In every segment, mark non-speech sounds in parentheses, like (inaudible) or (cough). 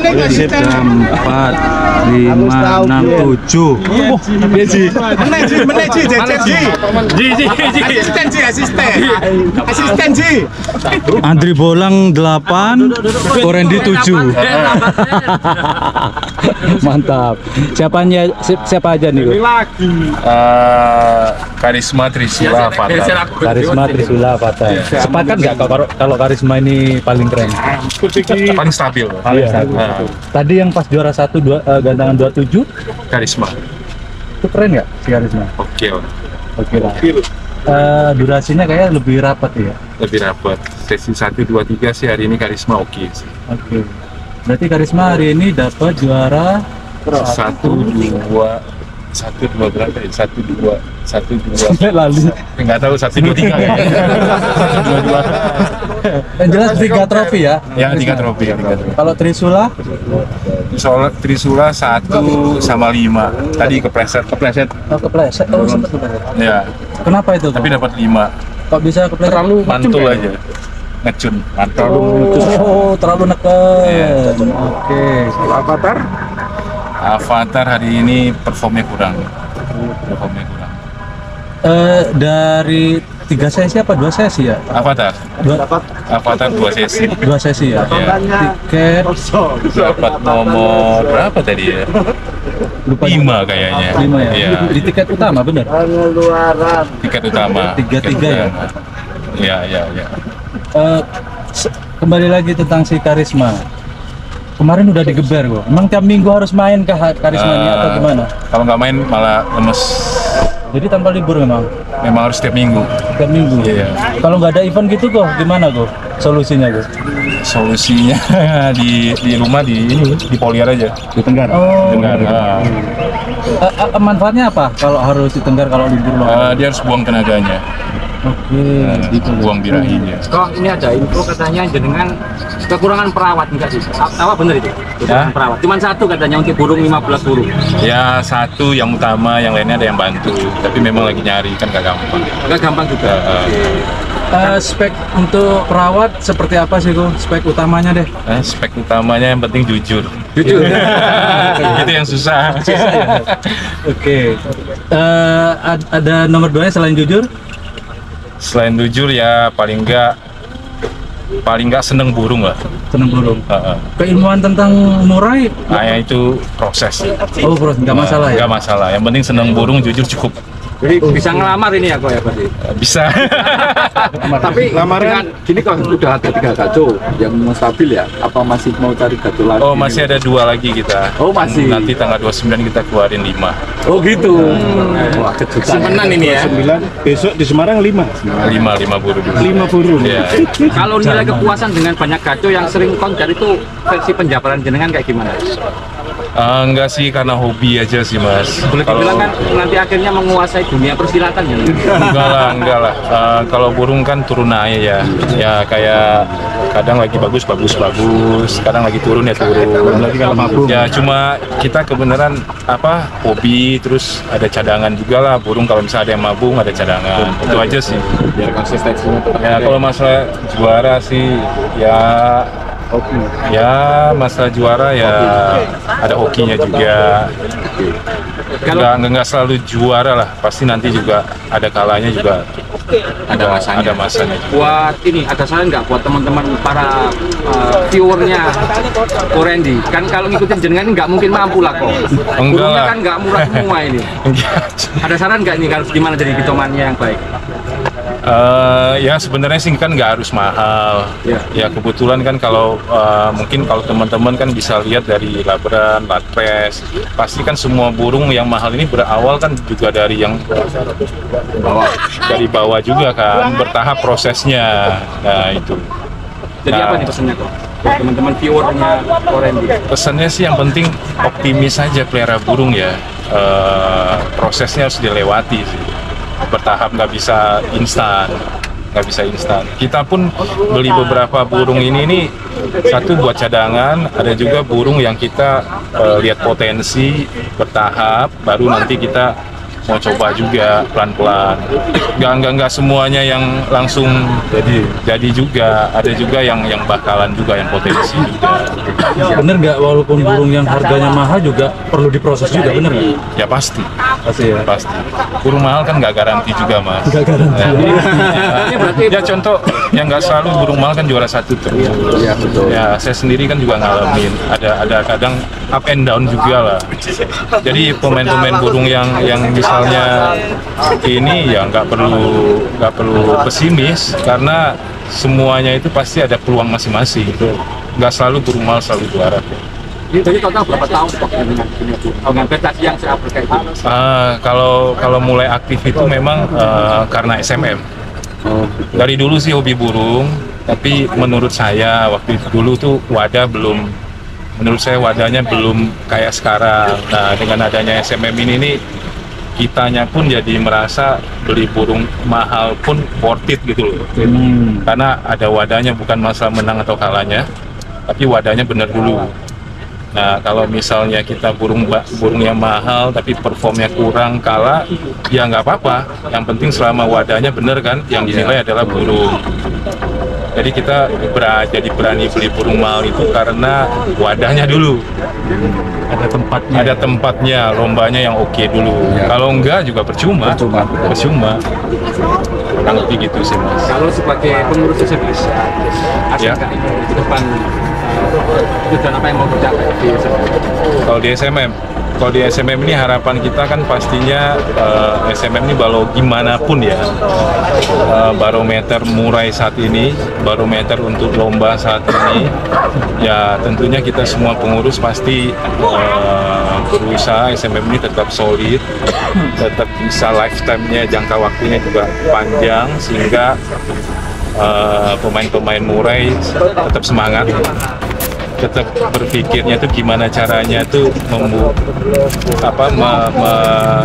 Prinsip jam 4, 5, 6, 7 Oh, iya Ji Meneh Ji, meneh Ji, jejer Ji. Ji, ji, ji. Asisten Ji, asisten. Asisten Ji. Andri Bolang 8, Korendi 7 (laughs) Mantap Siapanya, si- siapa aja nih? Go? Eh, Karisma Trisula Fatal. Karisma Trisula Fata Sepakat nggak kalau, kalau Karisma ini paling keren? Paling stabil. Paling stabil. Nah, Tadi yang pas juara 1, dua, eh, gantangan 27 Karisma. Itu keren nggak si Karisma? Oke lah. Oke lah Eh, Durasinya kayaknya lebih rapat ya? Lebih rapat. Sesi 1, 2, 3 sih hari ini Karisma oke sih. Oke Berarti Karisma hari ini dapat juara Satu, dua, satu, dua berapa ya? Satu, dua, satu, dua. lalu Enggak tahu satu, dua, tiga ya. Satu, dua, dua. Yang jelas tiga trofi ya. Ya tiga trofi, tiga trofi. Kalau Trisula Soal Trisula satu sama lima. Tadi kepleset, kepleset. oh, kepleset. Oh, sempat kepleset. Ya, Kenapa itu? tapi dapat lima. kok bisa kepleset? Terlalu Mantul aja. Ngecun, mantul. Oh, terlalu neken. Iya. Oke. Avatar. Avatar hari ini performnya kurang. Performnya kurang. Eh, dari tiga sesi apa dua sesi ya? Avatar, Dua, Avatar dua sesi. dua sesi ya. Ya. Tiket Dapat nomor berapa tadi ya? lupa Lima kayaknya. lima ya. Iya. Di tiket utama bener. Tiket utama. Tiga-tiga Tiket ya? utama. Iya, iya, Eh, kembali lagi tentang si Karisma. Kemarin udah digeber kok. Emang tiap minggu harus main kah Karisma ini atau Eh, gimana? Kalau nggak main malah lemes. Jadi tanpa libur memang. Memang harus setiap minggu. Tiap minggu. Iya. Kalau nggak ada event gitu kok, gimana kok? Solusinya kok? Solusinya (laughs) di di rumah di ini di poliar aja. Di Tenggar. Oh. Tenggar. Eh, eh, manfaatnya apa kalau harus ditenggar kalau libur loh? Eh, dia harus buang tenaganya, Oke. Eh, buang birahinya. Kok ini ada info katanya jenengan kekurangan perawat enggak sih? Apa bener itu? Kekurangan Ya. perawat. Cuman satu katanya untuk burung 15 burung. Ya satu yang utama, yang lainnya ada yang bantu. Tapi memang lagi nyari kan gak gampang. Enggak gampang juga. Eh, Eh, spek untuk perawat seperti apa sih kok? Spek utamanya deh. eh, spek utamanya yang penting jujur. Jujur. (laughs) Itu yang susah. Oke. Eh, ad- ada nomor dua selain jujur? Selain jujur ya paling enggak paling enggak seneng burung lah. Seneng burung. Heeh. Keilmuan tentang murai? Nah, ya itu proses. Oh, bro, nggak masalah ya? Nggak masalah. Yang penting seneng burung, jujur cukup. Jadi bisa ngelamar ini ya kok ya berarti. Bisa. (laughs) Tapi Lamaran. dengan gini kalau udah ada tiga gaco yang stabil ya, apa masih mau cari gaco lagi? Oh masih ada dua lagi kita. Oh, masih. Nanti tanggal 29 kita keluarin lima. Oh gitu. Wah kejutan. Simpenan ini ya. 9 besok di Semarang 5. Lima lima burung. 5 burung. Ya. Kalau nilai kepuasan dengan banyak gaco yang sering konser itu versi penjabaran jenengan kayak gimana? Eh, enggak sih karena hobi aja sih mas. Boleh Kalau dibilang kan nanti akhirnya menguasai dunia persilatan ya. enggak lah enggak lah. Eh, kalau burung kan turun naik ya. Ya kayak kadang lagi bagus bagus bagus. Kadang lagi turun ya turun. Lagi kalau mabung. Ya cuma kita kebenaran apa hobi terus ada cadangan juga lah burung kalau misalnya ada yang mabung ada cadangan itu aja sih. Biar konsistensinya Ya kalau masalah juara sih ya ya masalah juara ya ada hokinya juga. Kalau- Nggak, nggak, nggak selalu juara lah, pasti nanti juga ada kalanya juga ada masanya. ada masanya. Juga. buat ini ada saran nggak buat teman-teman para uh, viewernya Korendi kan kalau ngikutin jenengan nggak mungkin mampu lah kok. Enggak Burungnya lah. kan nggak murah semua ini. (laughs) Ada saran nggak nih kalau gimana jadi hitomannya yang baik Eh, ya sebenarnya sih kan nggak harus mahal. Ya. Ya kebetulan kan kalau eh, mungkin kalau teman-teman kan bisa lihat dari labran, latres, pasti kan semua burung yang mahal ini berawal kan juga dari yang bawah, dari bawah juga kan bertahap prosesnya. Nah itu. jadi Nah. apa nih pesannya kok teman-teman viewernya Korendi Pesannya sih yang penting optimis aja pelihara burung ya. Eh, prosesnya harus dilewati sih. Bertahap nggak bisa instan, nggak bisa instan. Kita pun beli beberapa burung ini ini satu buat cadangan, ada juga burung yang kita eh, lihat potensi bertahap, baru nanti kita mau coba juga pelan-pelan. Nggak nggak nggak semuanya yang langsung Jadi? jadi juga. Ada juga yang yang bakalan juga yang potensi juga. Bener nggak? Walaupun burung yang harganya mahal juga perlu diproses juga bener nggak? ya pasti Pasti ya. pasti. Burung mahal kan nggak garansi juga mas. Nggak garansi. Ya, berarti ya contoh yang nggak selalu burung mahal kan juara satu terus Iya, betul. ya saya sendiri kan juga ngalamin. Ada ada kadang up and down juga lah. Jadi pemain-pemain burung yang yang misalnya ini ya nggak perlu nggak perlu pesimis karena semuanya itu pasti ada peluang masing-masing. Nggak selalu burung mahal selalu juara Ini tadi total berapa tahun Pak dengan ini Bu? Dengan prestasi yang saya berkait ini? Ah, kalau kalau mulai aktif itu memang eh, karena SMM. Dari dulu sih hobi burung, tapi menurut saya waktu itu dulu tuh wadah belum, menurut saya wadahnya belum kayak sekarang. Nah dengan adanya SMM ini nih kitanya pun jadi merasa beli burung mahal pun worth it gitu loh. Hmm. Karena ada wadahnya bukan masalah menang atau kalahnya, tapi wadahnya benar dulu. Nah, kalau misalnya kita burung burung yang mahal tapi performnya kurang kalah, ya nggak apa-apa. Yang penting selama wadahnya bener kan, yang dinilai adalah burung. Jadi kita ber- jadi berani beli burung mahal itu karena wadahnya dulu, Ada tempatnya. ada tempatnya, lombanya yang oke dulu. Kalau enggak juga percuma, percuma. Kurang lebih gitu sih mas. Kalau sebagai pengurus ada Ya. ke depan tujuan apa yang mau dicapai? Kalau di SMM, kalau di SMM ini harapan kita kan pastinya eh, SMM ini balau gimana pun ya. Eh, barometer murai saat ini, barometer untuk lomba saat ini, ya tentunya kita semua pengurus pasti eh, berusaha SMM ini tetap solid, tetap bisa lifetime-nya jangka waktunya juga panjang sehingga eh, pemain-pemain murai tetap semangat tetap berpikirnya tuh gimana caranya tuh membu apa me- me-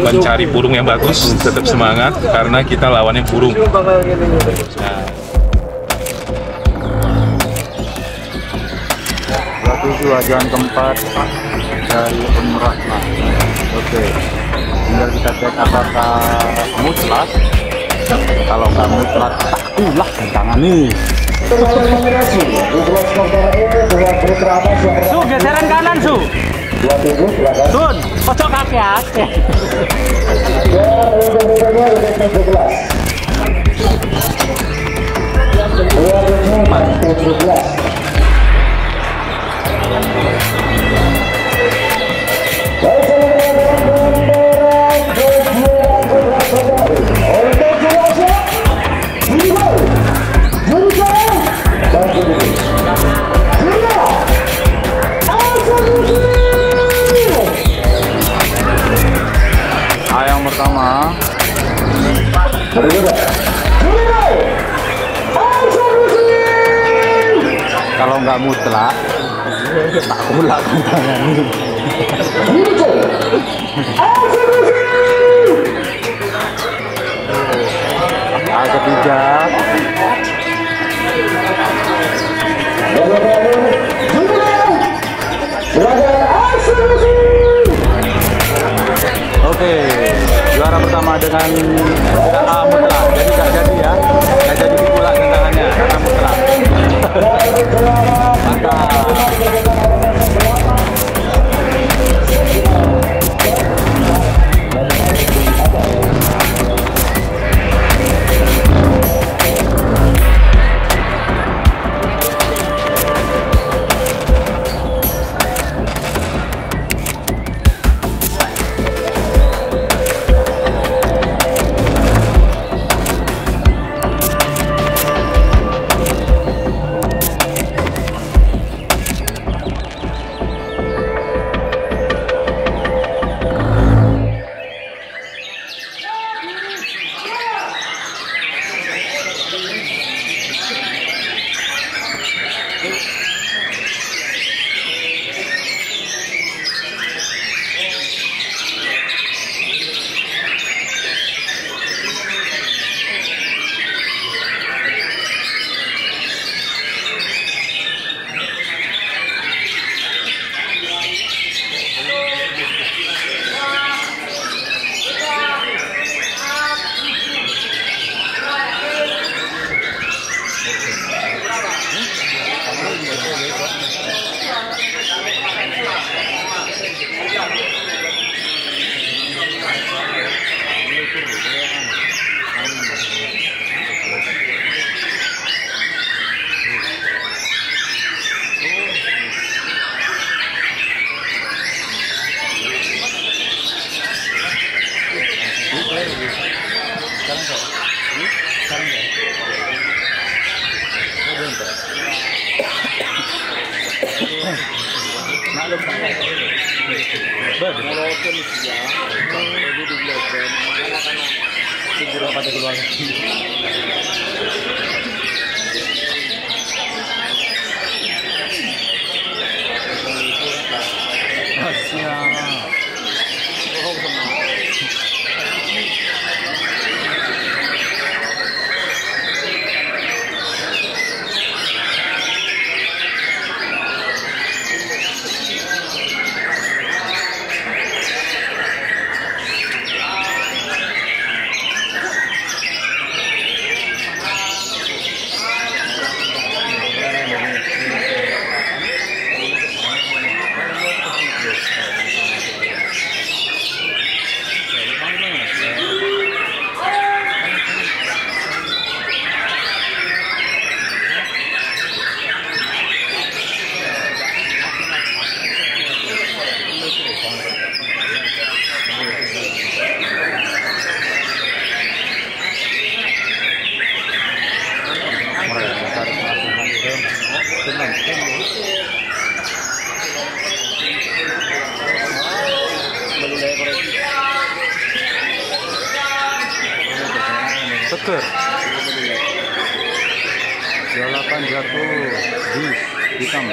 mencari burung yang bagus tetap semangat karena kita lawannya burung nah, Berarti tujuan keempat dari umrah. Oke. Tinggal kita cek apakah mutlak. Kalau nggak mutlak, tak ulah tangan nih. Su, geseran kanan, Su. Sun, pojok kaki akeh. Ah, Nggak mutlak, tak ulah tangan. Ah, ketiga. Oke, juara pertama dengan ah, mutlak. Jadi nggak jadi ya, nggak jadi dipulang tangannya karena mutlak. (laughs) Maklum pakai. Kalau pun ya, jadi di blog dan anak-anak segera. Seger. Jalakan jatuh jus hitam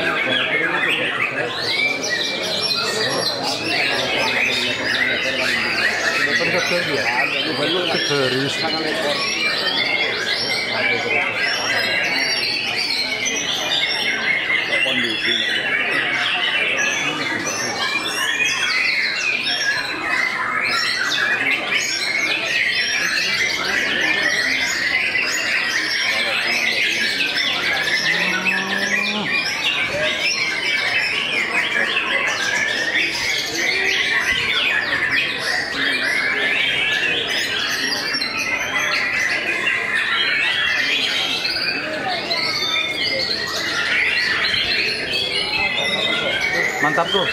tuh.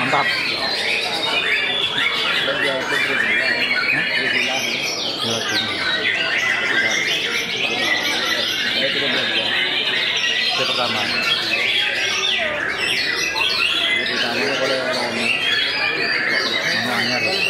Mantap. Yang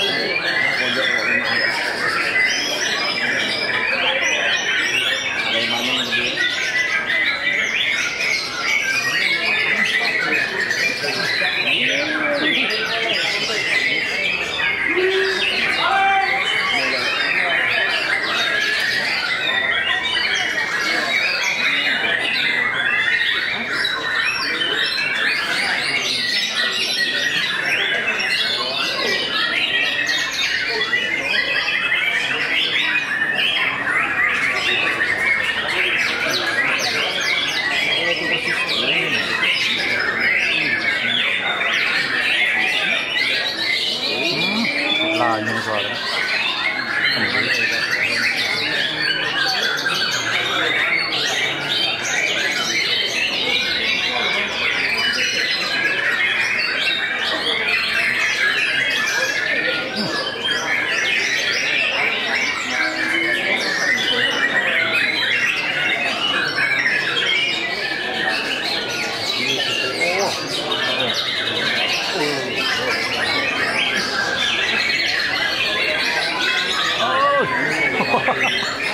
Oh! (laughs)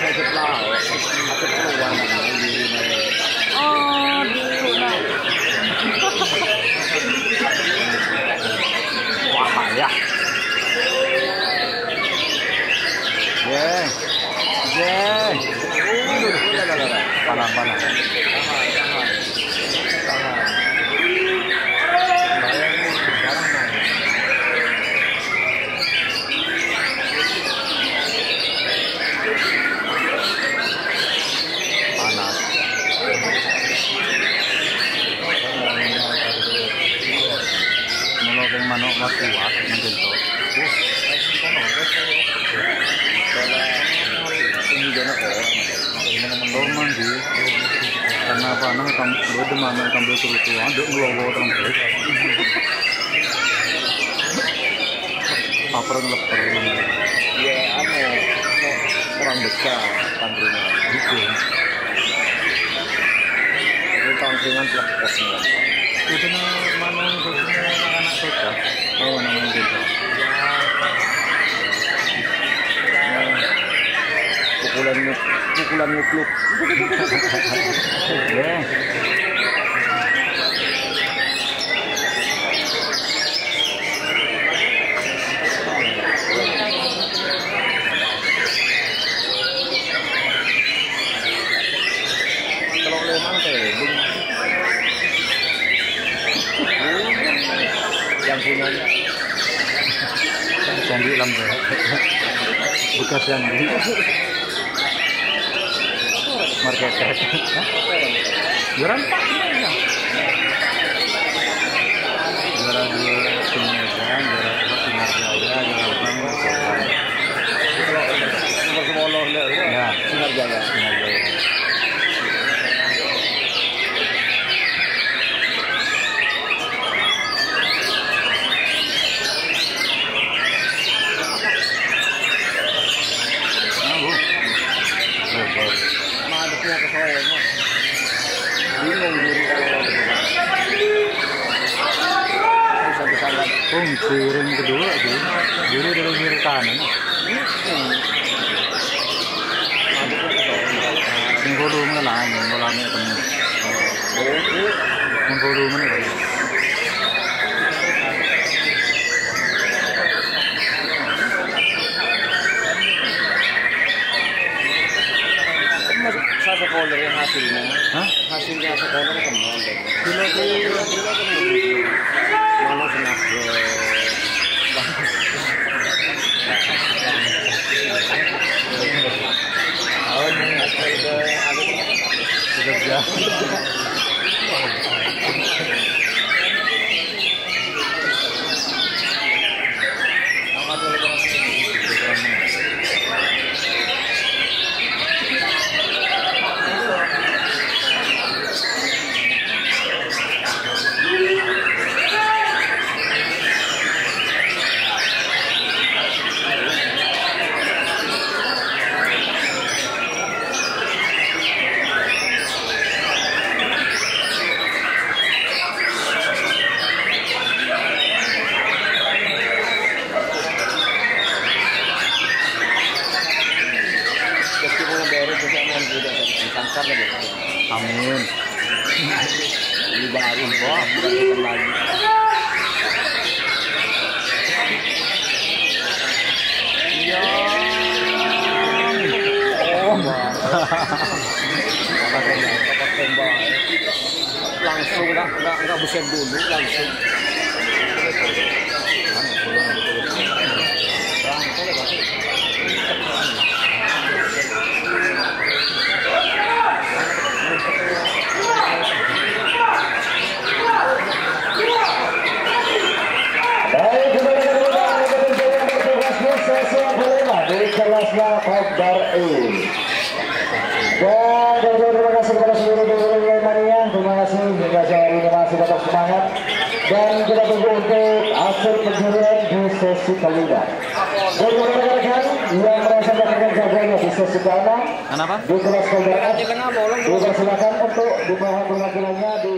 Wah, ya. Jeng. Jeng. Panas, panas. manuk mas kuat mungkin tuh ini jangan orang tuh mandi karena apa nang lo terus tuh ada dua bawa terang terus apa yang leper Ya, anu orang besar tangkringan. gitu Ini tangkringan plepesnya. itu na manong tuh anak-anak tuh oh namanya gitu Pukulan pukulan ngukluk. ya Kalau lemang teling. Yang punyanya candi lambe bekas jualan juara dua Simedan juara dua juara nomor sepuluh lah. ya. Sinar Jaya. Sinar Jaya Nah, Bu. Lebar. Madepnya ke soalnya. Oh, piring kedua sih. Dulu dari kiri kanan. Yang kudu mana lah, yang kudu mana temen. Yang kudu mana sekolah hasilnya. Hah? Hasilnya sekolah. Kilo kilo kilo kan mau. Mana senak Oh, ini ada Sudah jauh. Meski mau beres juga mau juga disangkar ya. Amin. Ini baru kok, bukan lagi. Iya. Oh, Dapat tembak. Langsung enggak enggak enggak buset dulu langsung. Baik, kita dengarkan kepada yang bertugas di sesi yang kelima di kelasnya Kopdar E. Dan tentu terima kasih kepada seluruh pemain mania. Terima kasih hingga siang hari ini masih tetap semangat. Dan kita tunggu untuk hasil penjurian di sesi kelima. Dan kepada rekan yang merasa mendapatkan jaganya di sesi ke-6 Kenapa? di kelas Kopdar F, dipersilakan untuk perwakilannya di.